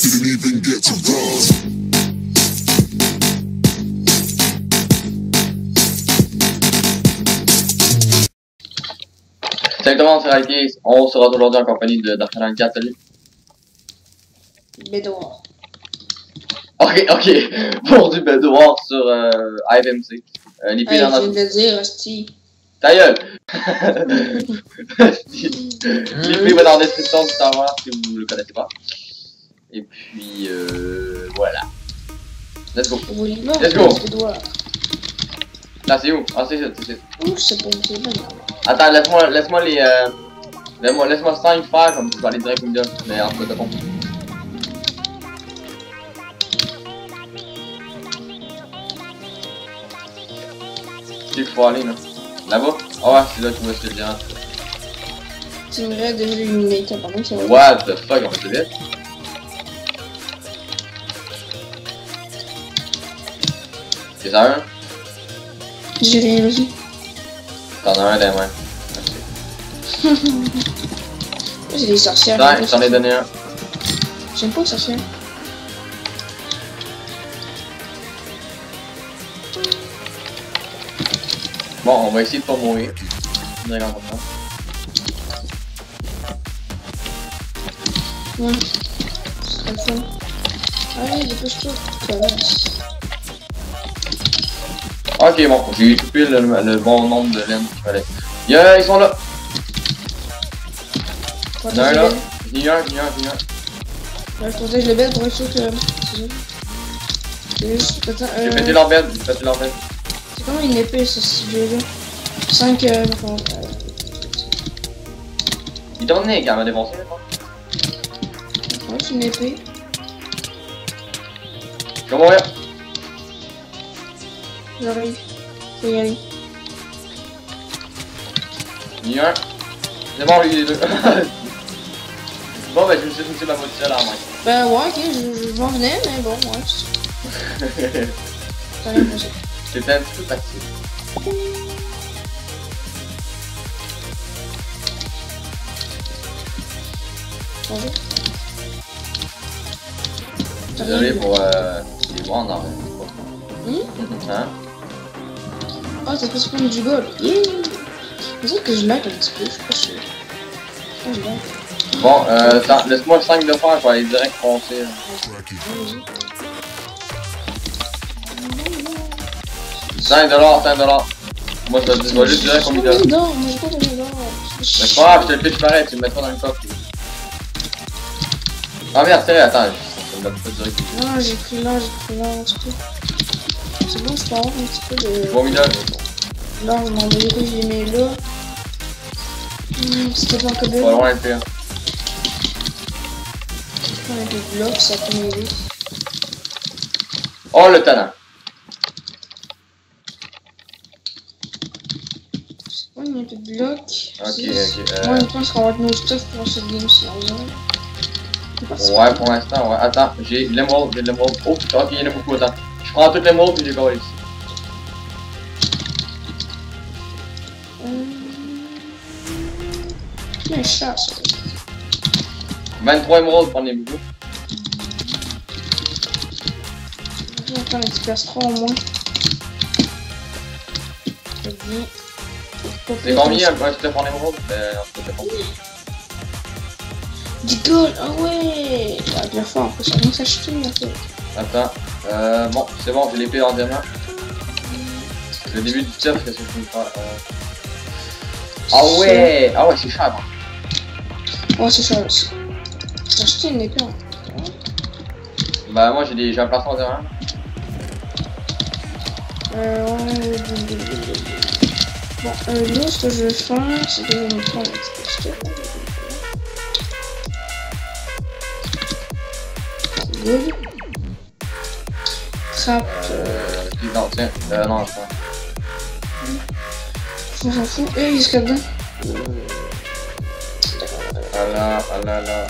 Didn't even get to bronze. Salut tout le monde, c'est. On se retrouve aujourd'hui en compagnie de Dark 4. Salut. Bédouard. Ok, ok. Pour du bedouard sur euh, IFMC. Euh, dans je viens notre... de le dire, hostie. Ta gueule! L'épée va dans la description du savoir si vous le connaissez pas. Et puis, euh, voilà. Let's go. Let's go. Là, c'est où? Ah, c'est ça, c'est ça. Ouh, c'est pas c'est mal. Attends, laisse-moi laisse-moi les... Euh... Laisse-moi laisse-moi 5 faire comme tu vas aller direct au milieu. Mais en tout cas, t'as compris. C'est qu'il faut aller, là. Là-bas? Ah ouais, c'est là que tu vois ce que je dirais. Tu me rêves de l'illuminate, pendant c'est vrai. What the fuck, on va se vite. C'est ça, un? J'ai rien vu. T'en as un des mains. Moi, j'ai des sorcières. Tiens, j'en ai donné un. J'aime pas les sorcières. Bon, on va essayer de pas mourir. Passant. Ouais. Ce serait le fun. Allez, dépêche-toi, connasse. Ok, bon, j'ai pile le, le bon nombre de laines qu'il fallait. Yeah, ils sont là! Toi, Il y en a un je là. bête. Un, un, un. Ouais, je protège le bête pour être sûr que. C'est ça. C'est juste. Attends, J'ai euh. pété leur bed, j'ai pété leur bed. C'est comme une épée, ce jeu-là? 5. Euh, euh, Il t'en est quand même défoncé, là, ouais, c'est une épée. Je vais mourir. J'arrive. Il en a un. C'est bon, lui, les deux. bon, ben, je me suis touché ma moitié à la main. Ben ouais, ok, je, je m'en venais, mais bon, ouais. C'était un petit peu facile. Bonjour. Désolé pour euh, les voix en arrière. Hein? Ah, t'as pas spawn du là. Yeah. C'est que je lag un petit peu, je suis pas sûr. Ah, je lag. Bon, euh, laisse-moi le 5 de faire, je vais aller direct foncer. Vas-y. 5 dollars, 5 dollars. Moi, je vais, je vais juste direct pas de d'or. Mais c'est pas grave, je te le pitch pareil, tu le mettras dans le coffre. Ah merde, c'est vrai, attends, je me l'a pas direct. Non, j'ai pris là, j'ai pris là, un petit peu. C'est bon, avoir un petit peu de. Là, je m'en vais, je les mets là. Hmm, C'était pas encore bien. Pas loin le pire. Je prends un peu de bloc, ça peut m'aider. Oh, le talent. C'est pas un peu de bloc. Ok, ok. Moi, Euh, je pense qu'on va être nos stuff pour cette en vrai. C'est parti. ouais, pour l'instant, ouais. Attends, j'ai l'émeraude, j'ai l'émeraude. Oh, ok, il y en a beaucoup, attends. Je prends toute l'émeraude puis j'ai collé ici. Euh... Il y a un chat, ça. 23 émeraudes, prenez beaucoup. Je vais prendre un petit plastron au moins. Pas C'est combien un stuff en émeraude? Ben. Du gold, ah ouais! Ah, bien fort, ça vient s'acheter en fait. Attends, euh, bon, c'est bon, j'ai l'épée en diamant. C'est le début du stuff, qu'est-ce que je peux faire? Euh... Ah ouais! Ah ouais, c'est cher, hein. Ouais, c'est ça. J'ai acheté une épée. hein. Bah, moi j'ai des... un plastron en diamant. Euh, ouais. Bon, euh, là, ce que je vais faire, c'est que je vais me prendre un petit peu de Trap, euh, Euh, non, tiens, euh, non, je on s'en fout. Eh, dedans. Ah là, ah là.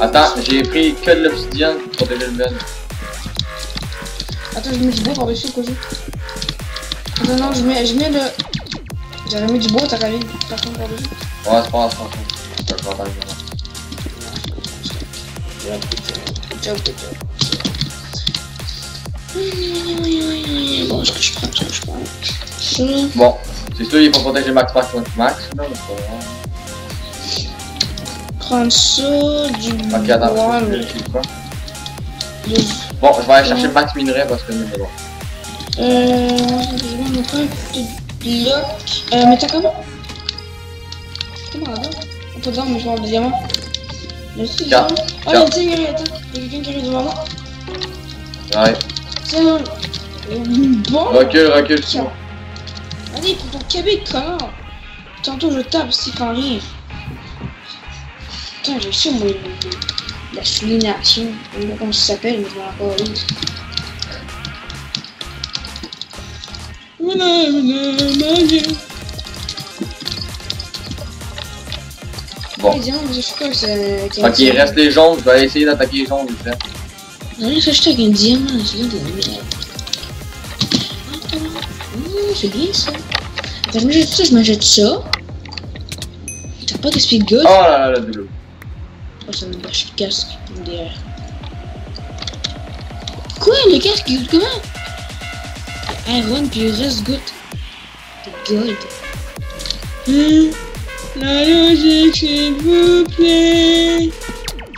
Attends, j'ai pris que de l'obsidienne pour le bed. Attends, je mets du bois par-dessus le cousu. Attends, non, je mets, je mets le. J'avais mis du bois, t'as mis par contre par-dessus. Ouais, c'est pas grave, c'est pas grave. Je vais Bon, je prends, ce que je. Bon, c'est sûr, il faut protéger Max Max Max Max. Prendre ça, du Ok, attends, bois, je mais- vérifie quoi. de- Bon, je vais aller chercher Max Minerai parce que c'est bon. Euh, on a pas un petit bloc. Euh, mais t'as comment? Comment là-bas On peut dire, mais je vois le diamant. Là, c'est Tiens, ça. Oh, il y a quelqu'un qui arrive, attends. Il y a quelqu'un qui arrive devant moi. Ouais. Euh, bon. C'est Tiens. bon. Allez, pour ton cabé, connard. Tantôt, je tape fait rien. Putain, j'ai su, moi, la soulignation. Je sais pas comment ça s'appelle, mais je m'en rappelle pas. Bon. C'est... Ok, il reste les jaunes, je vais essayer d'attaquer les jaunes vite fait. Il s'acheter avec un diamant, c'est bien. Ah, c'est bien ça. Attends, je ça, je ça. T'as pas de Oh gold? là là, double. Oh, ça me bâche le casque. derrière. Quoi, le casque, il comment? Iron, puis reste. Des gold. Hum, la logique, s'il vous plaît.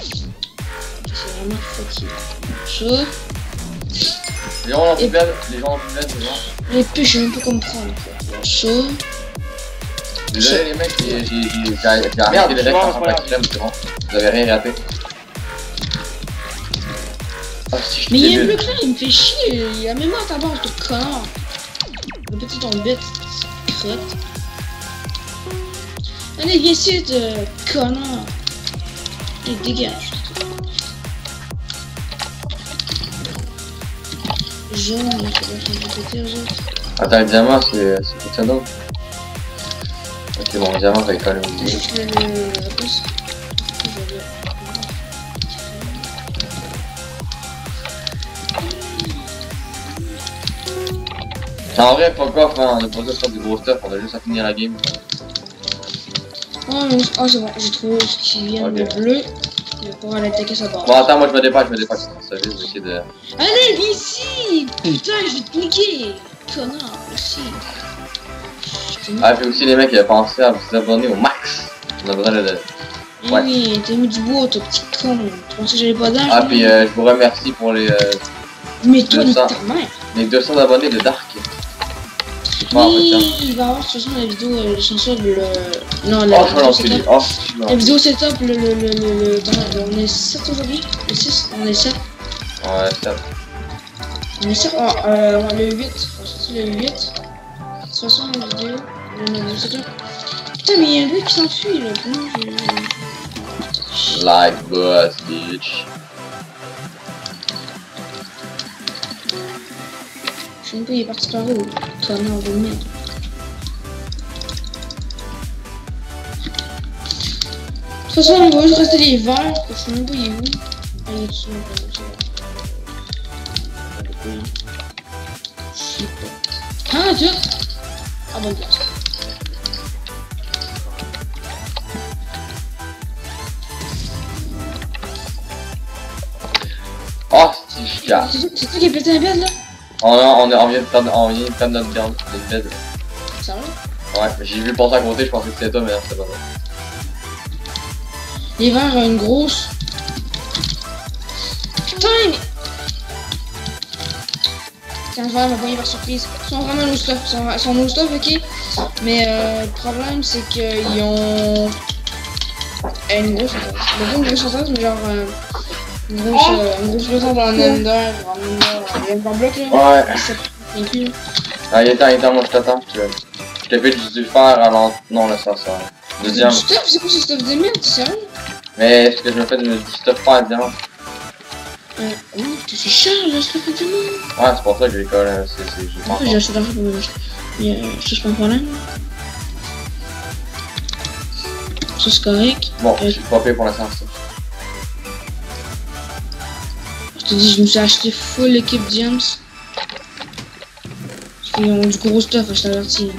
C'est vraiment. Les jaunes en poubelle, les jaunes en poubelle, c'est bon. Les puces, je sais même pas comment prendre. quoi. Ça. Désolé les mecs, j'ai arrêté les en pas c'est bon. Vous avez rien raté. Ah, si Mais il y a un débile. bloc là, il me fait chier. Il a même à ta base, ce connard. Le petit ton bête, crotte. Allez, viens ici, de connard. Allez, dégage. Autres. Attends, le diamant, c'est quoi ça d'autre Ok, bon, le diamant, va quand même vais- En vrai, off, hein, on besoin de faire du gros stuff, on a juste à finir la game. Oh, oh, c'est bon, j'ai trouvé ce qui vient de Ok. bleu. Pouvoir aller attaquer sa base. Bon, attends, moi je me dépêche, je me dépêche, ça je vais essayer de. Allez, viens ici Putain, je vais te niquer Connard, merci. Ah, puis aussi, les mecs, ils avaient pensé à vous abonner au max. On a besoin de. Eh ouais. oui, t'as mis du bois, toi, petit con. Tu pensais que j'avais pas d'âge Ah, puis euh, je vous remercie pour les, euh, Mais toi, nique 200. ta mère les 200 abonnés de Dark. Fait, hein. Oui, il va avoir de toute façon la vidéo, euh, le... Non, Oh, la vais vidéo setup. Oh, La vidéo setup, le... le, le, le, le... ben, on est 7 aujourd'hui Le 6 On est 7 Ouais, ça. On est 7 Ah, euh, on est le 8. On va sortir le 8. De toute façon, la vidéo, setup. Putain, mais il y a un gars qui s'enfuit, là. Comment je... Like boss, bitch. Je sais pas, il est parti par où causando algum medo. Se fosse um angujo, gostaria de. Aí isso não vai usar. Ah, já. Tá bom, já. Hostia. Siz, siz, siz, siz, siz, siz, On, a- on, vient de perdre, on vient de perdre notre notre bed. Sérieux? Ouais, j'ai vu passer à côté, je pensais que c'était toi, mais non, c'était pas toi. Les ont une grosse. Putain, mais. Tiens, je vais m'a poignée par surprise. Ils sont vraiment no stuff. Ils sont, no stuff, ok. Mais euh, le problème, c'est qu'ils ont. Une grosse une grosse mais genre. euh, une grosse. euh, une a un. Ouais. Ah, il est temps, il est temps, moi je t'attends. Je je t'ai fait du, fer à l'en... Non, là, ça, ça. Deuxième. Du stuff, c'est quoi ce stuff de merde, t'es sérieux? Mais est-ce que je me fais du, stuff pas diamant Euh, oh, c'est cher le stuff de merde. Ouais, c'est pour ça que je l'école, euh, c'est... c'est- j'ai pas Pourquoi j'ai acheté d'argent pour me euh, ça, c'est pas un problème. Ça, c'est correct. Bon, je suis pas payé pour l'instant, ça. Je me suis acheté full équipe James. Qu'ils ont du gros stuff, je t'avertis.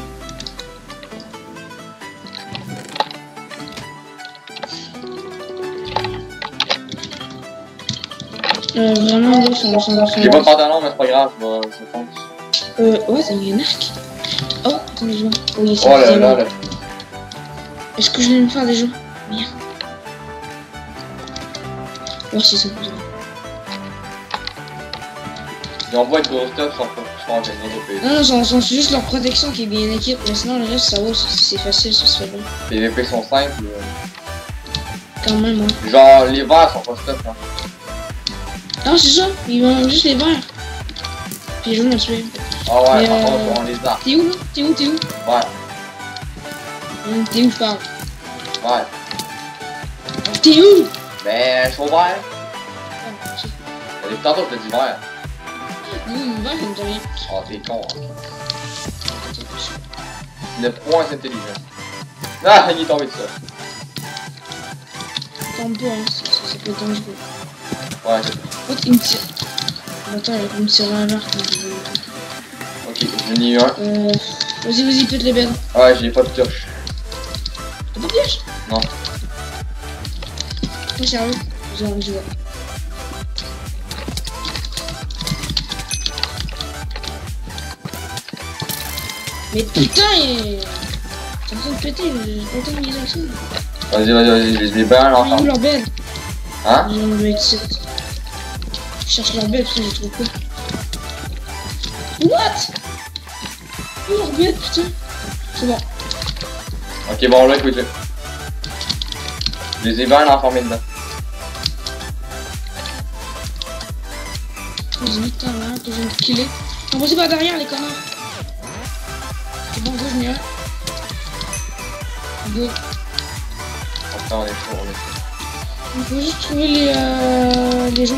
Euh, vraiment, son, son, son... J'ai pas de pantalon, mais c'est pas grave, je vais, je prendre. Euh, ouais, il y a un arc. Oh, attendez, je vois. Y a Oh là là là. Est-ce que je vais me faire déjà Merde. Oh, c'est ça. Ils envoient de gros stuff sans sans avec un autre pays. Non, non, c'est juste leur protection qui est bien équipe, mais sinon le reste ça va, c'est c'est facile, ça se fait bien. PVP sont simples. euh. Quand même, hein. Genre, les verts sont pas stuff, hein. Non, c'est ça, ils vont juste les verts. Puis les jaunes à tuer. Ah ouais, Mais, par euh, contre, on les a. T'es où T'es où T'es où? Ouais, Hum, T'es où je parle ouais. T'es où? Mais je suis au vert. Ah, je Depuis tantôt, je te dis vert. Hum, vert, ça me dit rien. Oh, t'es con, hein. Le point intelligent. Ah, il est tombé de ça. Tombe pas, hein, peut être dangereux. Ouais, c'est Oh, il me tire. Attends, il me tire à l'arc. mais je vais- Ok, j'en ai eu un. Euh. Vas-y, vas-y, pète les bêtes. Ouais, j'ai pas de touche. T'as pas de piège Non. Pas sérieux Vas-y, on y va. Mais putain, il... T'es en train de péter, j'ai temps de les actions. Vas-y, vas-y, vas-y, je les ai bien Ils leur bed. Hein? Ils ont le 7. Je cherche leur bed, putain, j'ai trop peur. What? Où leur bed, putain? C'est bon. Ok, bon, là, écoute-le. Je les ai bien enfermés dedans. Vas-y, putain, là, viens de killer. Non, pas derrière, les connards. C'est bon, gros, je m'y vais. Go. Putain, on est chaud, on est chaud. Il faut juste trouver les, euh, les gens.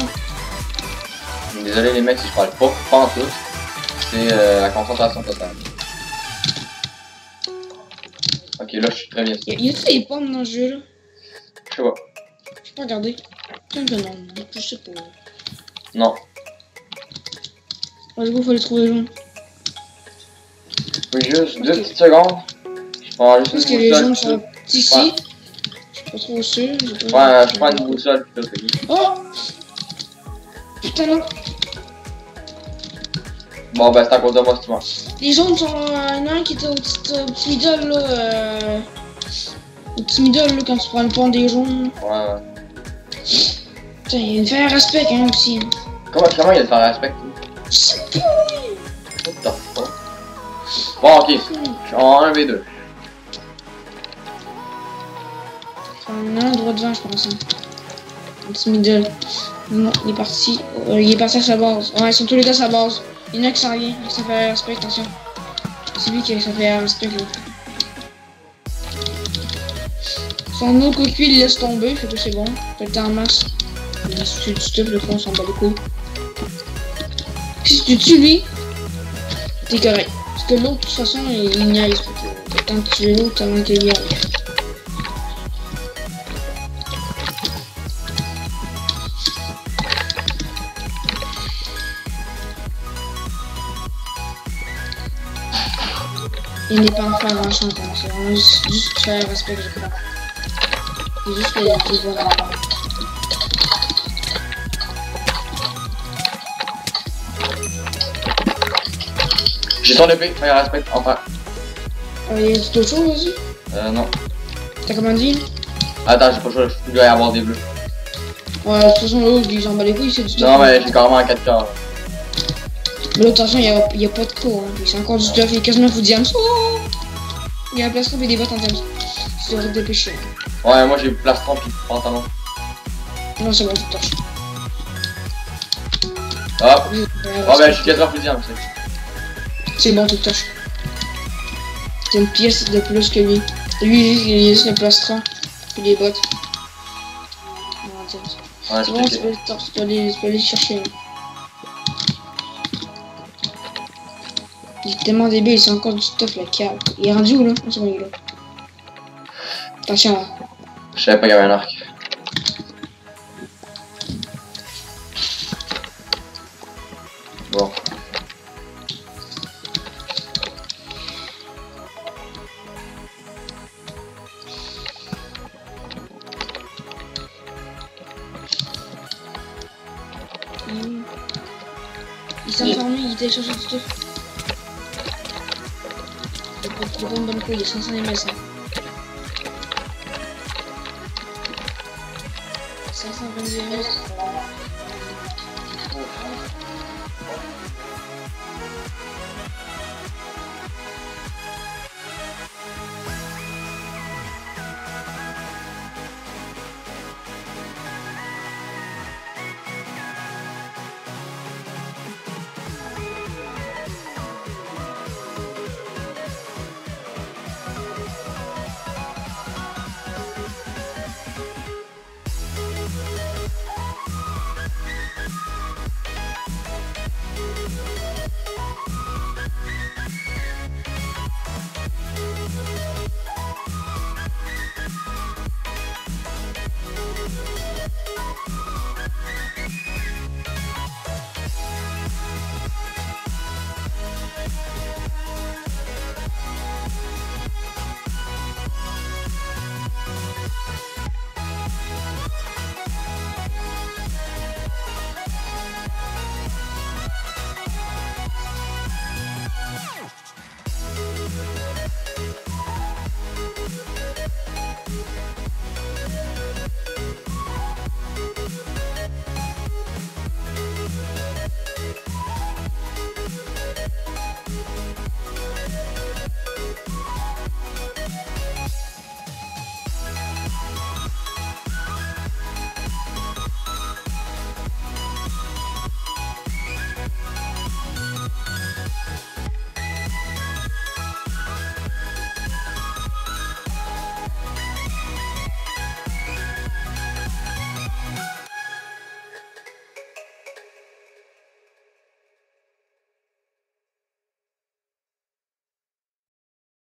Désolé les mecs si je parle pas, pas en tout. C'est euh, la concentration totale. Ok, là je suis très bien. Y a- y a-t-il des pommes dans ce jeu là Je sais pas. Pas regardé. Putain que non, je sais pas. Non. Faut les trouver les gens. Oui, juste deux petites secondes. Je prends juste que une les gens sont ici. Je suis pas trop sûr. Ouais, je prends une boussole c'est tout. Oh Putain non Bon, ben c'est à cause de moi si tu mens. Les jaunes sont. euh, Il y en a un qui était au petit, petit middle là. Euh... Au petit middle là quand tu prends le pont des jaunes. Ouais, ouais. Putain, il y a une faire respect hein aussi. hein. Comment, comment il y a de faire respect? Bon, ok. Je suis en 1v2. Enfin, il y en a un droit devant je pense. Hein. Un petit middle. Non, il est parti. Euh, il est parti à sa base. Ouais, ils sont tous les deux à sa base. Il y en a qui s'en vient. Ça fait respect, attention. C'est lui qui ça fait respect là. Son autre cocu il laisse tomber, fait que c'est bon. Temps en masse. Si tu stuff, le fond, on s'en bat les couilles. Si tu tues lui, t'es correct. Parce que l'autre, de toute façon, il. Fait que tant que tu tues l'autre, avant qu'il y arrive. Il n'est pas en faire grand chose, hein. c'est juste, faire respect que je crois. C'est juste les les voir J'ai ton épée, fais respect, enfin. Euh, y a d'autres choses aussi Euh, non. T'as commandé une Attends, j'ai pas le choix, il doit y avoir des bleus. Ouais, de toute façon, l'autre, il s'en bat les couilles, c'est du Non, mais j'ai carrément un 4 quarts. Mais l'autre, attention, il y a, pas de co, hein. C'est encore du stuff, il est quasiment full diams. Oh il y a un plastron et des bottes en diams. Tu devrais te dépêcher. Ouais, moi j'ai plastron pis pantalon. Non, c'est bon, tu touches. Hop. Ouais, Oh, ben je suis 4 heures plus diable, c'est. C'est bon, tu touches. T'as une pièce de plus que lui. Lui, il est juste le plastron. Puis les bottes. Ouais, C'est bon, tu peux, tu peux aller, tu peux aller chercher. Il est tellement débile, c'est encore du stuff le câble. Il est rendu où là? C'est là? Attention, hein. Je savais pas qu'il y avait un arc. Il, s'est enfermé, il télécharge du stuff. Il trop bonne bonne couille, il est 500 ms. Hein. 522 ms.